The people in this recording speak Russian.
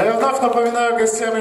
А я вновь напоминаю гостям